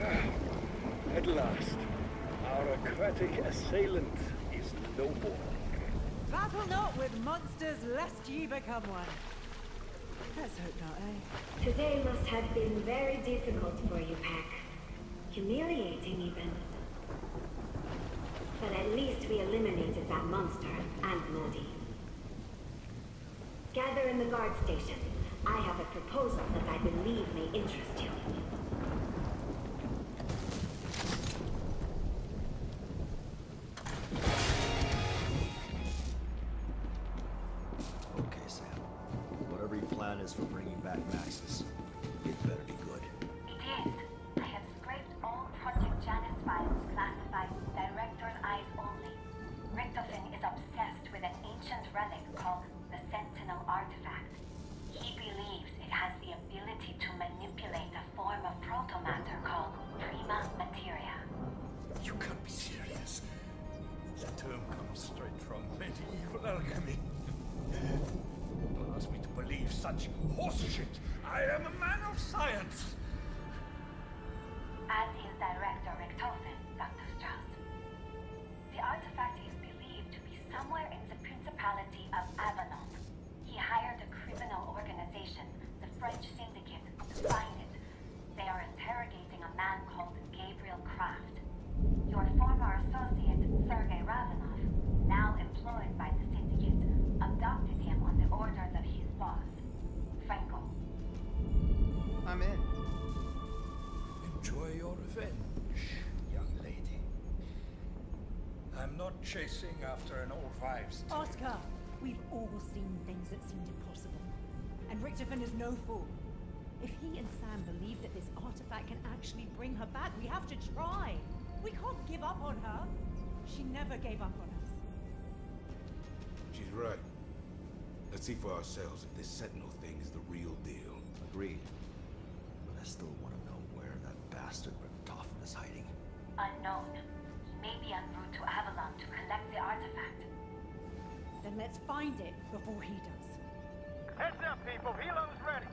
At last, our aquatic assailant is no more. Battle not with monsters lest ye become one. Let's hope not, eh? Today must have been very difficult for you, Peck. Humiliating, even. But at least we eliminated that monster and Modi. Gather in the guard station. I have a proposal that I believe may interest you. For bringing back Maxis, it better be good. It is. I have scraped all Project Janus files classified with Director's eyes only. Richtofen is obsessed with an ancient relic called the Sentinel Artifact. He believes it has the ability to manipulate a form of protomatter called Prima Materia. You can't be serious. The term comes straight from medieval alchemy. Believe such horseshit. I am a man of science. Revenge, young lady. I'm not chasing after an old wives' tale. Oscar, we've all seen things that seemed impossible. And Richtofen is no fool. If he and Sam believe that this artifact can actually bring her back, we have to try. We can't give up on her. She never gave up on us. She's right. Let's see for ourselves if this Sentinel thing is the real deal. Agreed. But I still want to know where that bastard Richtofen is hiding. Unknown. He may be en route to Avalon to collect the artifact. Then let's find it before he does. Heads up, people. Helo's ready.